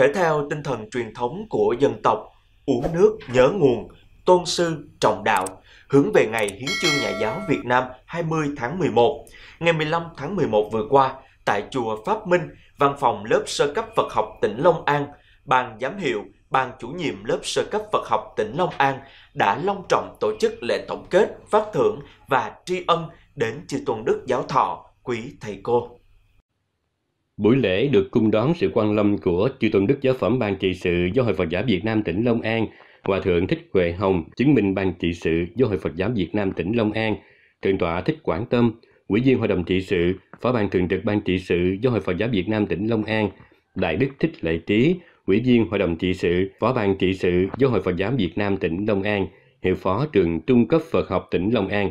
thể theo tinh thần truyền thống của dân tộc, uống nước nhớ nguồn, tôn sư trọng đạo, hướng về ngày hiến chương nhà giáo Việt Nam 20 tháng 11. Ngày 15 tháng 11 vừa qua, tại chùa Pháp Minh, văn phòng lớp sơ cấp Phật học tỉnh Long An, ban giám hiệu, ban chủ nhiệm lớp sơ cấp Phật học tỉnh Long An đã long trọng tổ chức lễ tổng kết, phát thưởng và tri ân đến chư tôn đức giáo thọ, quý thầy cô. Buổi lễ được cung đón sự quan lâm của chư tôn đức giáo phẩm ban trị sự do Hội Phật giáo Việt Nam tỉnh Long An, Hòa thượng Thích Huệ Hồng, chứng minh ban trị sự do Hội Phật giáo Việt Nam tỉnh Long An, Thượng tọa Thích Quảng Tâm, Ủy viên Hội đồng trị sự, Phó ban thường trực ban trị sự do Hội Phật giáo Việt Nam tỉnh Long An, Đại đức Thích Lệ Trí, Ủy viên Hội đồng trị sự, Phó ban trị sự do Hội Phật giáo Việt Nam tỉnh Long An, Hiệu phó trường Trung cấp Phật học tỉnh Long An,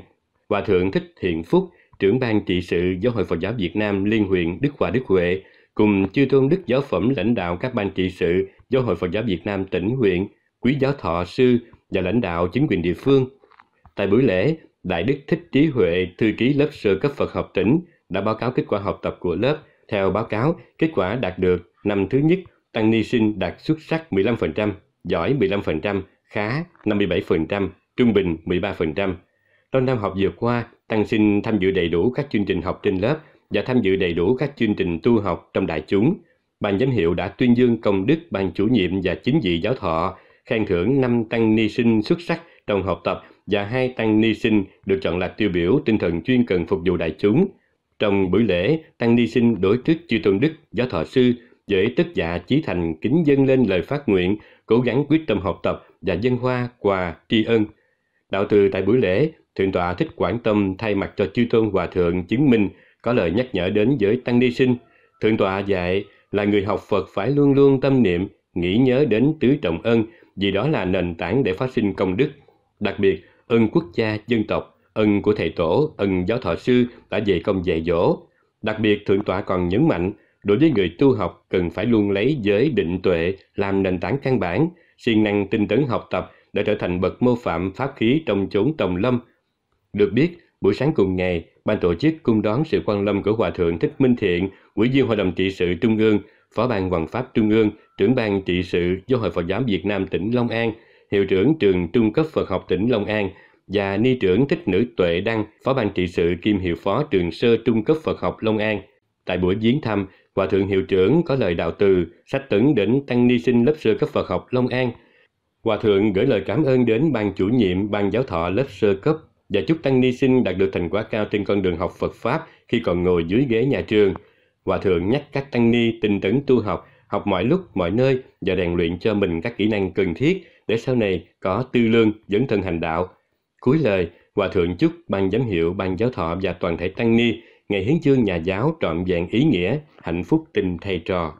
Hòa thượng Thích Thiện Phúc, trưởng ban trị sự giáo Hội Phật giáo Việt Nam Liên huyện Đức Hòa Đức Huệ, cùng chư tôn đức giáo phẩm lãnh đạo các ban trị sự giáo Hội Phật giáo Việt Nam tỉnh huyện, quý giáo thọ sư và lãnh đạo chính quyền địa phương. Tại buổi lễ, Đại Đức Thích Trí Huệ, thư ký lớp sơ cấp Phật học tỉnh, đã báo cáo kết quả học tập của lớp. Theo báo cáo, kết quả đạt được năm thứ nhất, tăng ni sinh đạt xuất sắc 15%, giỏi 15%, khá 57%, trung bình 13%. Trong năm học vừa qua, tăng sinh tham dự đầy đủ các chương trình học trên lớp và tham dự đầy đủ các chương trình tu học trong đại chúng. Ban giám hiệu đã tuyên dương công đức ban chủ nhiệm và chính vị giáo thọ, khen thưởng năm tăng ni sinh xuất sắc trong học tập và hai tăng ni sinh được chọn là tiêu biểu tinh thần chuyên cần phục vụ đại chúng. Trong buổi lễ, tăng ni sinh đối trước chư tôn đức giáo thọ sư với tất dạ chí thành kính dâng lên lời phát nguyện, cố gắng quyết tâm học tập và dân hoa quà tri ân. Đạo từ tại buổi lễ, Thượng tọa Thích Quảng Tâm thay mặt cho chư tôn hòa thượng chứng minh có lời nhắc nhở đến giới tăng ni sinh. Thượng tọa dạy là người học Phật phải luôn luôn tâm niệm, nghĩ nhớ đến tứ trọng ân, vì đó là nền tảng để phát sinh công đức. Đặc biệt, ân quốc gia, dân tộc, ân của thầy tổ, ân giáo thọ sư đã dạy công dạy dỗ. Đặc biệt, Thượng tọa còn nhấn mạnh, đối với người tu học cần phải luôn lấy giới định tuệ làm nền tảng căn bản, siêng năng tinh tấn học tập để trở thành bậc mô phạm pháp khí trong chốn tòng lâm. Được biết, buổi sáng cùng ngày, ban tổ chức cung đón sự quan lâm của Hòa Thượng Thích Minh Thiện, Ủy viên Hội đồng trị sự Trung ương, Phó ban Hoàng pháp Trung ương, trưởng ban trị sự do Hội Phật giáo Việt Nam tỉnh Long An, hiệu trưởng trường Trung cấp Phật học tỉnh Long An và ni trưởng Thích Nữ Tuệ Đăng, Phó ban trị sự kiêm hiệu phó trường sơ Trung cấp Phật học Long An. Tại buổi viếng thăm, Hòa thượng hiệu trưởng có lời đạo từ, sách tấn đến tăng ni sinh lớp sơ cấp Phật học Long An. Hòa thượng gửi lời cảm ơn đến ban chủ nhiệm ban giáo thọ lớp sơ cấp và chúc tăng ni sinh đạt được thành quả cao trên con đường học Phật Pháp khi còn ngồi dưới ghế nhà trường. Hòa thượng nhắc các tăng ni tinh tấn tu học, học mọi lúc, mọi nơi và rèn luyện cho mình các kỹ năng cần thiết để sau này có tư lương, dẫn thân hành đạo. Cuối lời, Hòa thượng chúc ban giám hiệu, ban giáo thọ và toàn thể tăng ni ngày hiến chương nhà giáo trọn vẹn ý nghĩa, hạnh phúc tình thầy trò.